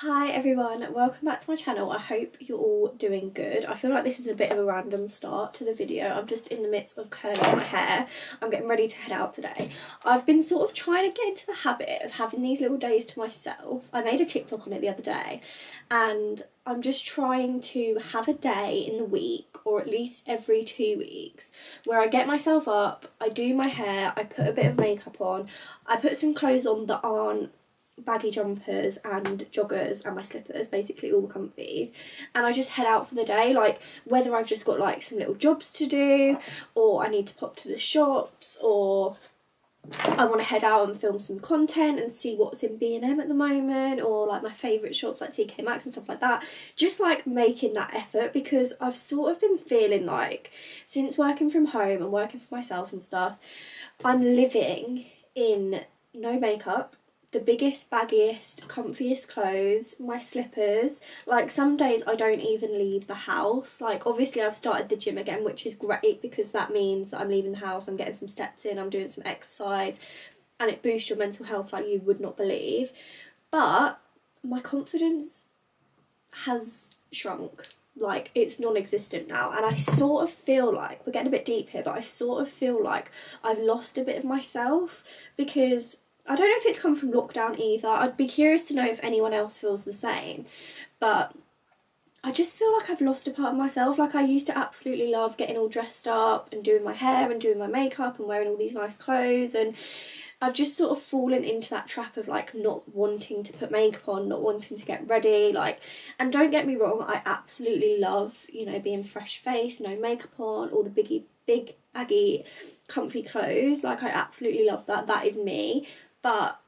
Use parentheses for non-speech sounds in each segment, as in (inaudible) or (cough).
Hi everyone, welcome back to my channel. I hope you're all doing good. I feel like this is a bit of a random start to the video. I'm just in the midst of curling my hair. I'm getting ready to head out today. I've been sort of trying to get into the habit of having these little days to myself. I made a TikTok on it the other day and I'm just trying to have a day in the week or at least every two weeks where I get myself up, I do my hair, I put a bit of makeup on, I put some clothes on that aren't baggy jumpers and joggers and my slippers, basically all the comfies, and I just head out for the day. Like whether I've just got like some little jobs to do, or I need to pop to the shops, or I want to head out and film some content and see what's in B&M at the moment or like my favourite shops like TK Maxx and stuff like that. Just like making that effort because I've sort of been feeling like since working from home and working for myself and stuff, I'm living in no makeup, the biggest, baggiest, comfiest clothes, my slippers. Like some days I don't even leave the house. Like obviously I've started the gym again, which is great because that means that I'm leaving the house, I'm getting some steps in, I'm doing some exercise and it boosts your mental health like you would not believe. But my confidence has shrunk like it's non-existent now and i sort of feel like we're getting a bit deep here but i sort of feel like i've lost a bit of myself because I don't know if it's come from lockdown either. I'd be curious to know if anyone else feels the same. But I just feel like I've lost a part of myself. Like I used to absolutely love getting all dressed up and doing my hair and doing my makeup and wearing all these nice clothes and I've just sort of fallen into that trap of like not wanting to put makeup on, not wanting to get ready, like and don't get me wrong, I absolutely love, you know, being fresh faced, no makeup on, all the biggie big baggy comfy clothes. Like I absolutely love that. That is me but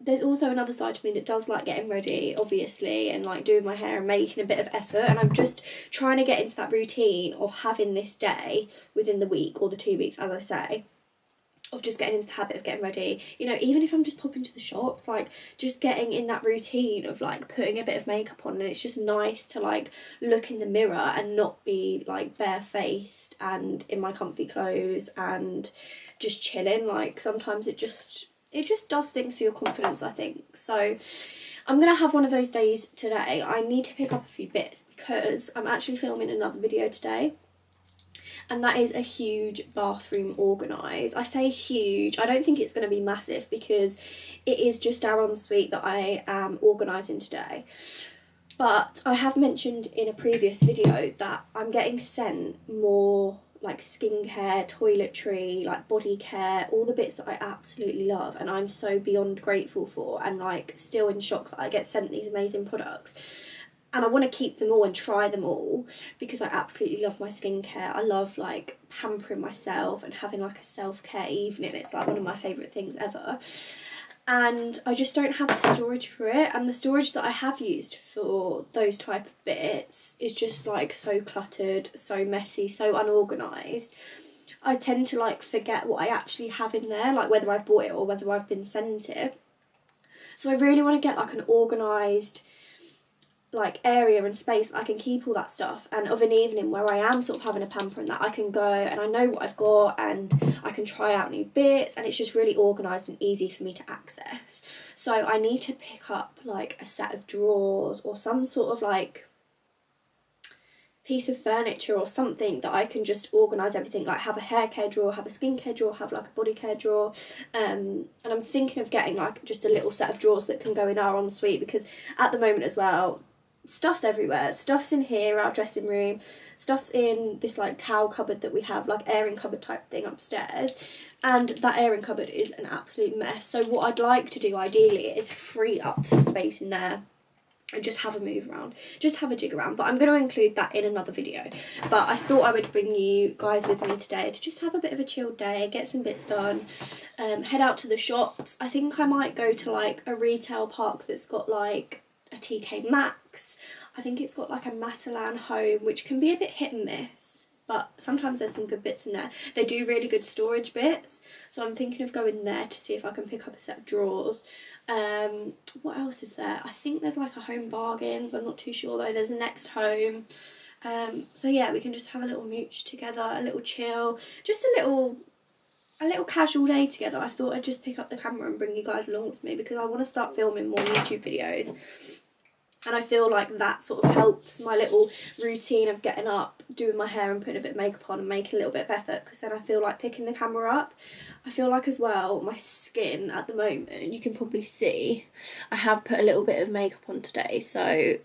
there's also another side to me that does like getting ready obviously and like doing my hair and making a bit of effort and I'm just trying to get into that routine of having this day within the week or the two weeks as I say of just getting into the habit of getting ready. You know even if I'm just popping to the shops like just getting in that routine of like putting a bit of makeup on and it's just nice to like look in the mirror and not be like barefaced and in my comfy clothes and just chilling. Like sometimes it just it just does things for your confidence, I think. So I'm going to have one of those days today. I need to pick up a few bits because I'm actually filming another video today and that is a huge bathroom organise. I say huge, I don't think it's going to be massive because it is just our ensuite that I am organising today. But I have mentioned in a previous video that I'm getting sent more like skincare, toiletry, like body care, all the bits that I absolutely love and I'm so beyond grateful for and like still in shock that I get sent these amazing products. And I want to keep them all and try them all because I absolutely love my skincare. I love like pampering myself and having like a self-care evening. It's like one of my favourite things ever and I just don't have the storage for it and the storage that I have used for those type of bits is just like so cluttered, so messy, so unorganised. I tend to like forget what I actually have in there, like whether I've bought it or whether I've been sent it. So I really want to get like an organised like area and space that I can keep all that stuff and of an evening where I am sort of having a pamper and that I can go and I know what I've got and I can try out new bits and it's just really organised and easy for me to access. So I need to pick up like a set of drawers or some sort of like piece of furniture or something that I can just organise everything like have a hair care drawer, have a skincare drawer, have like a body care drawer um, and I'm thinking of getting like just a little set of drawers that can go in our ensuite because at the moment as well stuff's everywhere. Stuff's in here, our dressing room. Stuff's in this like towel cupboard that we have, like airing cupboard type thing upstairs. And that airing cupboard is an absolute mess. So what I'd like to do ideally is free up some space in there and just have a move around, just have a jig around. But I'm going to include that in another video. But I thought I would bring you guys with me today to just have a bit of a chilled day, get some bits done, um, head out to the shops. I think I might go to like a retail park that's got like a TK Maxx. I think it's got like a Matalan home, which can be a bit hit and miss, but sometimes there's some good bits in there. They do really good storage bits, so I'm thinking of going there to see if I can pick up a set of drawers. Um, what else is there? I think there's like a Home Bargains, I'm not too sure though. There's a Next Home. Um, so yeah, we can just have a little mooch together, a little chill, just a little a little casual day together. I thought I'd just pick up the camera and bring you guys along with me because I want to start filming more YouTube videos and I feel like that sort of helps my little routine of getting up, doing my hair and putting a bit of makeup on and making a little bit of effort because then I feel like picking the camera up. I feel like as well my skin at the moment, you can probably see, I have put a little bit of makeup on today so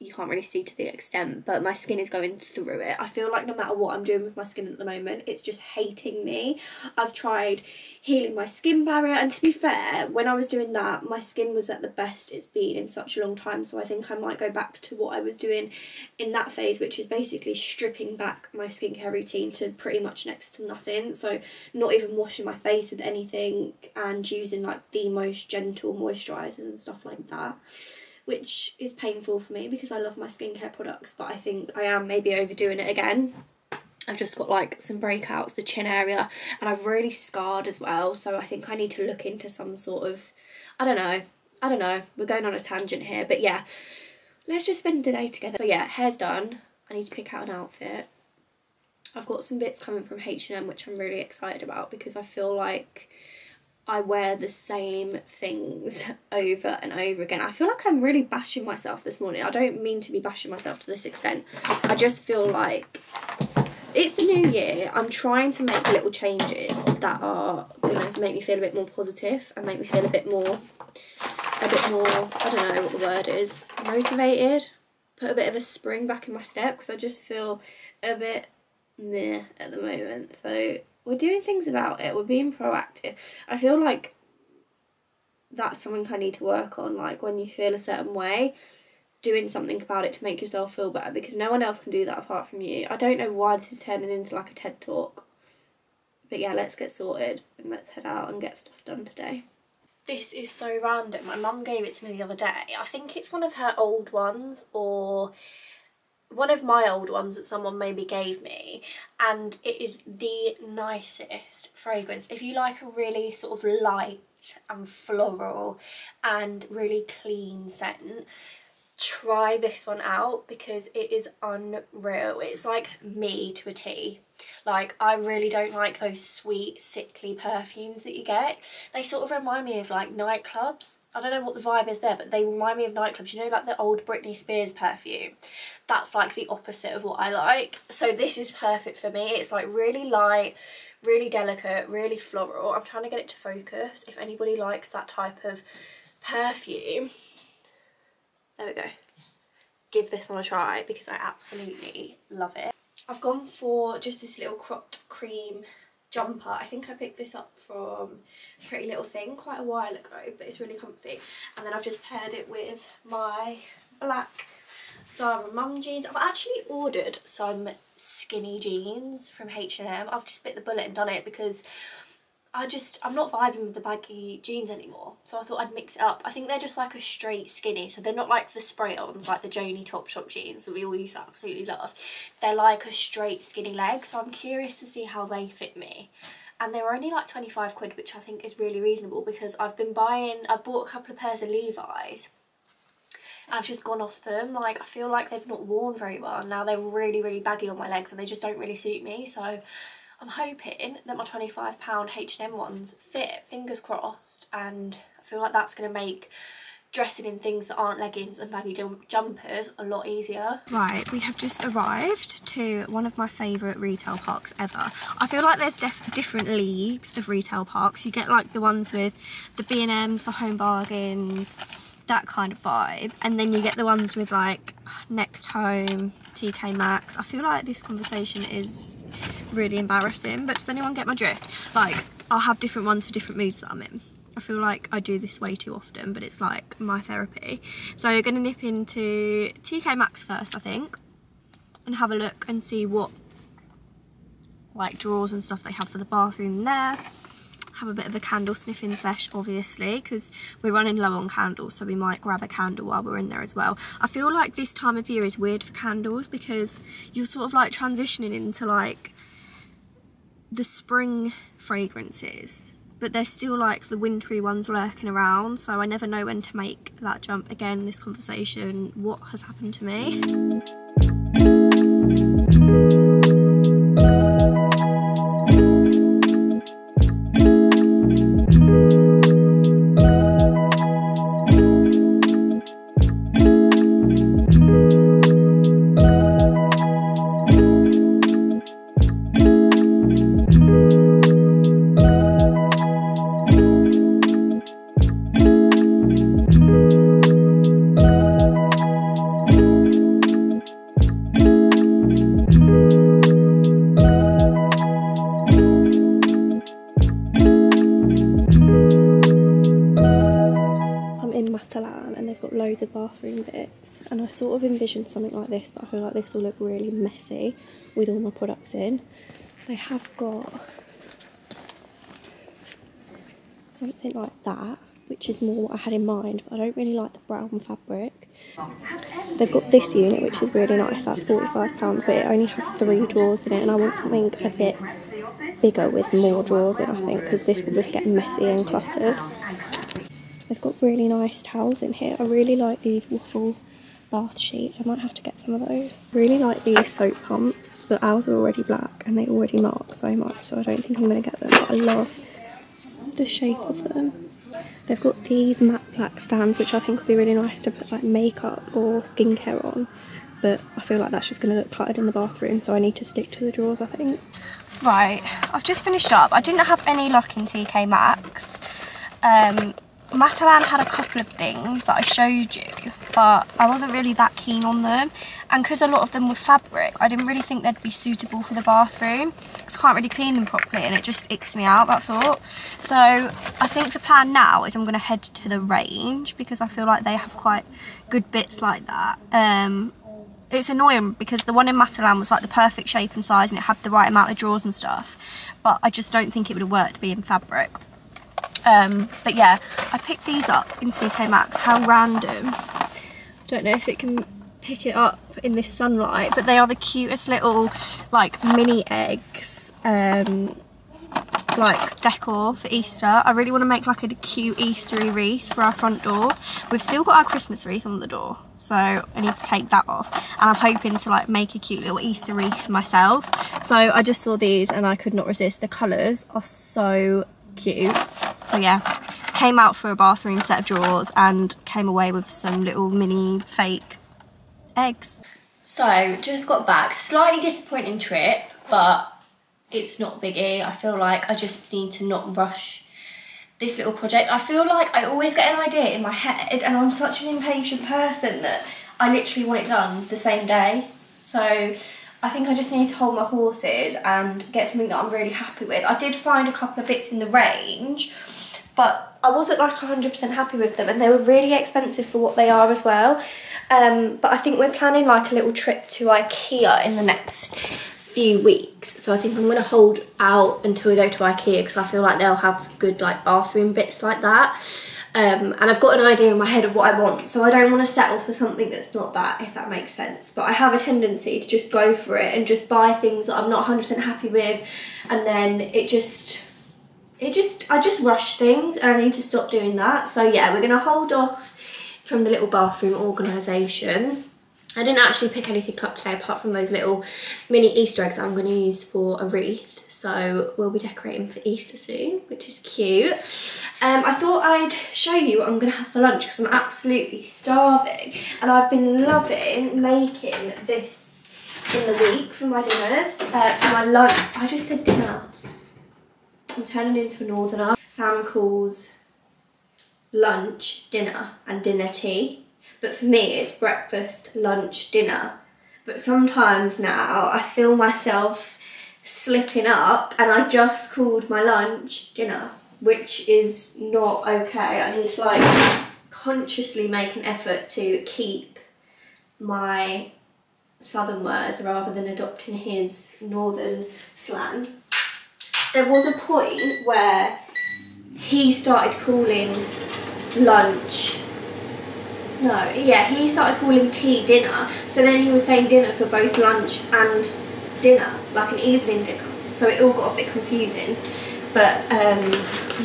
you can't really see to the extent, but my skin is going through it. I feel like no matter what I'm doing with my skin at the moment, it's just hating me. I've tried healing my skin barrier, and to be fair, when I was doing that, my skin was at the best it's been in such a long time, so I think I might go back to what I was doing in that phase, which is basically stripping back my skincare routine to pretty much next to nothing. So, not even washing my face with anything and using like the most gentle moisturisers and stuff like that which is painful for me because I love my skincare products, but I think I am maybe overdoing it again. I've just got like some breakouts, the chin area, and I've really scarred as well. So I think I need to look into some sort of, I don't know, I don't know. We're going on a tangent here, but yeah, let's just spend the day together. So yeah, hair's done. I need to pick out an outfit. I've got some bits coming from H&M which I'm really excited about because I feel like I wear the same things (laughs) over and over again. I feel like I'm really bashing myself this morning. I don't mean to be bashing myself to this extent. I just feel like it's the new year. I'm trying to make little changes that are going to make me feel a bit more positive and make me feel a bit more, a bit more, I don't know what the word is, motivated. Put a bit of a spring back in my step because I just feel a bit meh at the moment. So we're doing things about it. We're being proactive. I feel like that's something I need to work on. Like when you feel a certain way, doing something about it to make yourself feel better because no one else can do that apart from you. I don't know why this is turning into like a TED talk. But yeah, let's get sorted and let's head out and get stuff done today. This is so random. My mum gave it to me the other day. I think it's one of her old ones or one of my old ones that someone maybe gave me and it is the nicest fragrance. If you like a really sort of light and floral and really clean scent, try this one out because it is unreal. It's like me to a T. Like, I really don't like those sweet, sickly perfumes that you get. They sort of remind me of like nightclubs. I don't know what the vibe is there, but they remind me of nightclubs. You know, like the old Britney Spears perfume? That's like the opposite of what I like. So this is perfect for me. It's like really light, really delicate, really floral. I'm trying to get it to focus. If anybody likes that type of perfume, there we go. Give this one a try because I absolutely love it. I've gone for just this little cropped cream jumper. I think I picked this up from Pretty Little Thing quite a while ago, but it's really comfy. And then I've just paired it with my black Zara mum jeans. I've actually ordered some skinny jeans from H&M. I've just bit the bullet and done it because I just, I'm not vibing with the baggy jeans anymore. So I thought I'd mix it up. I think they're just like a straight skinny. So they're not like the spray-ons, like the Joni Topshop jeans that we all used to absolutely love. They're like a straight skinny leg. So I'm curious to see how they fit me. And they were only like 25 quid, which I think is really reasonable because I've been buying, I've bought a couple of pairs of Levi's. And I've just gone off them. Like, I feel like they've not worn very well. Now they're really, really baggy on my legs and they just don't really suit me. So I'm hoping that my £25 H&M ones fit, fingers crossed, and I feel like that's going to make dressing in things that aren't leggings and baggy jumpers a lot easier. Right, we have just arrived to one of my favourite retail parks ever. I feel like there's different leagues of retail parks. You get like the ones with the B&Ms, the Home Bargains, that kind of vibe. And then you get the ones with like Next Home, TK Maxx. I feel like this conversation is really embarrassing, but does anyone get my drift? Like, I'll have different ones for different moods that I'm in. I feel like I do this way too often, but it's like my therapy. So we're to nip into TK Maxx first, I think, and have a look and see what like drawers and stuff they have for the bathroom there have a bit of a candle sniffing sesh obviously because we're running low on candles so we might grab a candle while we're in there as well. I feel like this time of year is weird for candles because you're sort of like transitioning into like the spring fragrances but there's still like the wintry ones lurking around so I never know when to make that jump again this conversation what has happened to me loads of bathroom bits and I sort of envisioned something like this but I feel like this will look really messy with all my products in. They have got something like that which is more what I had in mind but I don't really like the brown fabric. They've got this unit which is really nice, that's £45 but it only has three drawers in it and I want something a bit bigger with more drawers in I think because this will just get messy and cluttered. They've got really nice towels in here. I really like these waffle bath sheets. I might have to get some of those. Really like these soap pumps, but ours are already black and they already mark so much, so I don't think I'm going to get them. But I love the shape of them. They've got these matte black stands, which I think would be really nice to put like makeup or skincare on. But I feel like that's just going to look cluttered in the bathroom, so I need to stick to the drawers, I think. Right, I've just finished up. I didn't have any luck in TK Maxx. Um, Matalan had a couple of things that I showed you, but I wasn't really that keen on them. And because a lot of them were fabric, I didn't really think they'd be suitable for the bathroom. Because I can't really clean them properly and it just icks me out, that thought. So I think the plan now is I'm going to head to the range because I feel like they have quite good bits like that. Um, it's annoying because the one in Matalan was like the perfect shape and size and it had the right amount of drawers and stuff. But I just don't think it would have worked being fabric. Um, but yeah, I picked these up in TK Maxx. How random. Don't know if it can pick it up in this sunlight, but they are the cutest little like mini eggs. Um, like decor for Easter. I really want to make like a cute Eastery wreath for our front door. We've still got our Christmas wreath on the door, so I need to take that off. And I'm hoping to like make a cute little Easter wreath myself. So I just saw these and I could not resist. The colours are so cute. So yeah, came out for a bathroom set of drawers and came away with some little mini fake eggs. So just got back, slightly disappointing trip, but it's not biggie. I feel like I just need to not rush this little project. I feel like I always get an idea in my head and I'm such an impatient person that I literally want it done the same day. So I think I just need to hold my horses and get something that I'm really happy with. I did find a couple of bits in the range, but I wasn't like 100% happy with them and they were really expensive for what they are as well. Um, but I think we're planning like a little trip to Ikea in the next few weeks. So I think I'm going to hold out until we go to Ikea because I feel like they'll have good like bathroom bits like that. Um, and I've got an idea in my head of what I want, so I don't want to settle for something that's not that, if that makes sense. But I have a tendency to just go for it and just buy things that I'm not 100% happy with, and then it just, it just, I just rush things, and I need to stop doing that. So yeah, we're going to hold off from the little bathroom organisation I didn't actually pick anything up today apart from those little mini Easter eggs I'm going to use for a wreath. So we'll be decorating for Easter soon, which is cute. Um, I thought I'd show you what I'm going to have for lunch because I'm absolutely starving. And I've been loving making this in the week for my dinners. Uh, for my lunch, I just said dinner. I'm turning into a northerner. Sam calls lunch dinner and dinner tea but for me, it's breakfast, lunch, dinner. But sometimes now I feel myself slipping up and I just called my lunch dinner, which is not okay. I need to like consciously make an effort to keep my southern words rather than adopting his northern slang. There was a point where he started calling lunch no, yeah, he started calling tea dinner. So then he was saying dinner for both lunch and dinner, like an evening dinner. So it all got a bit confusing. But um,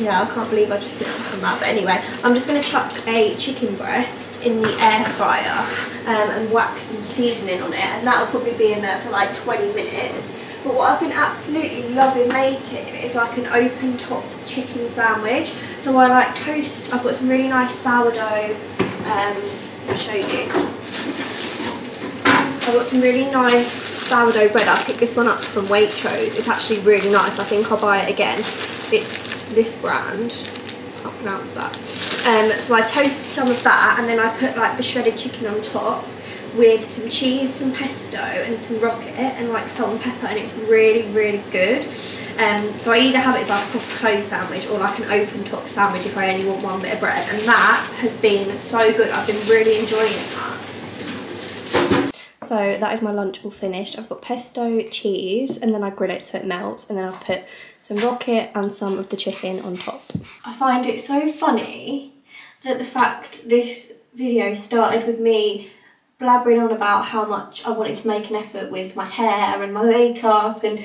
yeah, I can't believe I just slipped up on that. But anyway, I'm just going to chuck a chicken breast in the air fryer um, and whack some seasoning on it. And that'll probably be in there for like 20 minutes. But what I've been absolutely loving making is like an open top chicken sandwich. So I like toast, I've got some really nice sourdough um, show you. I've got some really nice sourdough bread. I picked this one up from Waitrose. It's actually really nice. I think I'll buy it again. It's this brand. Can't pronounce that. Um, so I toast some of that and then I put like the shredded chicken on top with some cheese, some pesto and some rocket and like salt and pepper and it's really, really good. Um, so I either have it as like a closed sandwich or like an open top sandwich if I only want one bit of bread and that has been so good. I've been really enjoying that. So that is my lunch all finished. I've got pesto, cheese, and then I grill it so it melts, and then I'll put some rocket and some of the chicken on top. I find it so funny that the fact this video started with me blabbering on about how much I wanted to make an effort with my hair and my makeup and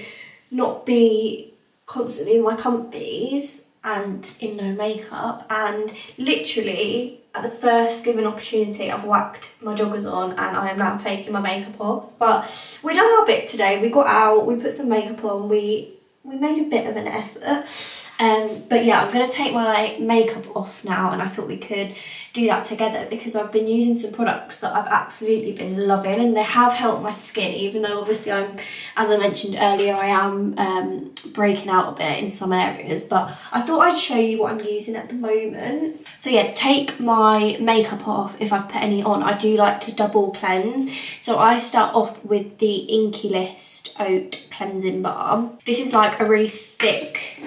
not be constantly in my comfies and in no makeup. And literally at the first given opportunity I've whacked my joggers on and I am now taking my makeup off. But we done our bit today. We got out we put some makeup on we we made a bit of an effort um, but yeah, I'm going to take my makeup off now and I thought we could do that together because I've been using some products that I've absolutely been loving and they have helped my skin even though obviously I'm, as I mentioned earlier, I am um, breaking out a bit in some areas but I thought I'd show you what I'm using at the moment. So yeah, to take my makeup off, if I've put any on, I do like to double cleanse. So I start off with the Inkey List Oat Cleansing Balm. This is like a really thick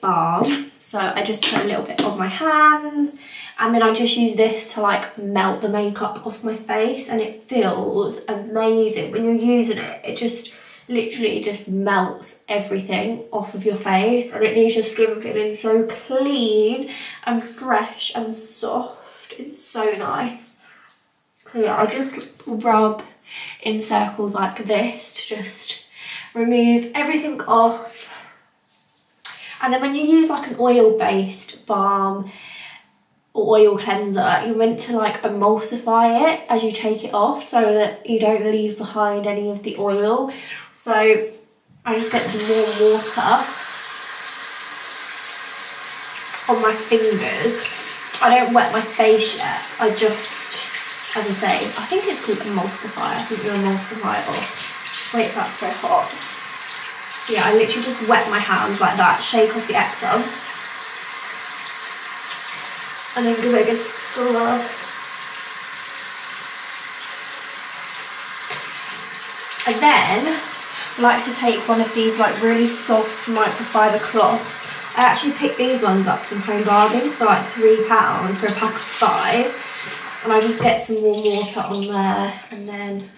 balm. So I just put a little bit on my hands and then I just use this to like melt the makeup off my face and it feels amazing. When you're using it, it just literally just melts everything off of your face and it leaves your skin feeling so clean and fresh and soft. It's so nice. So yeah, I just rub in circles like this to just remove everything off and then when you use like an oil-based balm or oil cleanser, you're meant to like emulsify it as you take it off so that you don't leave behind any of the oil. So I just get some warm water on my fingers. I don't wet my face yet. I just, as I say, I think it's called emulsifier. I think you emulsify it off. Just wait for that to go hot. Yeah, I literally just wet my hands like that, shake off the excess. And then give it a good scrub. And then I like to take one of these like really soft microfiber cloths. I actually picked these ones up from Home Bargains for like three pounds for a pack of five. And I just get some warm water on there and then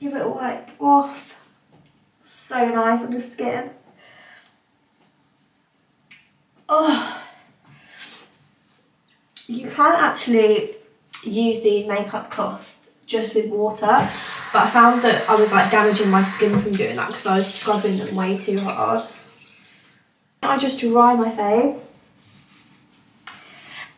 give it wipe off. So nice on the skin. Oh, you can actually use these makeup cloths just with water, but I found that I was like damaging my skin from doing that because I was scrubbing them way too hard. I just dry my face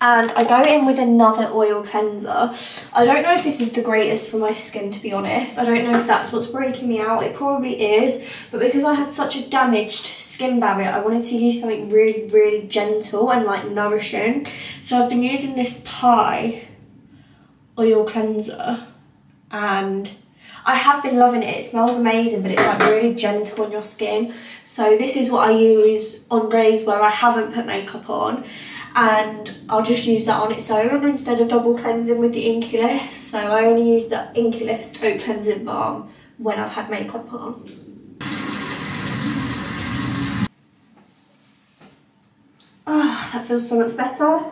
and I go in with another oil cleanser. I don't know if this is the greatest for my skin to be honest. I don't know if that's what's breaking me out. It probably is, but because I had such a damaged skin barrier, I wanted to use something really, really gentle and like nourishing. So I've been using this Pai oil cleanser and I have been loving it. It smells amazing, but it's like really gentle on your skin. So this is what I use on days where I haven't put makeup on and I'll just use that on its own instead of double cleansing with the Inkey List. So I only use the Inkey List Oat Cleansing Balm when I've had makeup on. Oh, that feels so much better.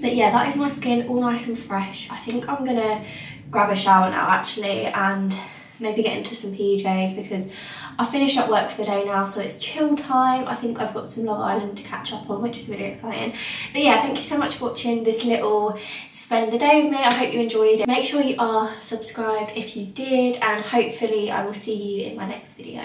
But yeah, that is my skin all nice and fresh. I think I'm gonna grab a shower now actually and maybe get into some PJs because I finished up work for the day now, so it's chill time. I think I've got some Love Island to catch up on, which is really exciting. But yeah, thank you so much for watching this little spend the day with me. I hope you enjoyed it. Make sure you are subscribed if you did, and hopefully I will see you in my next video.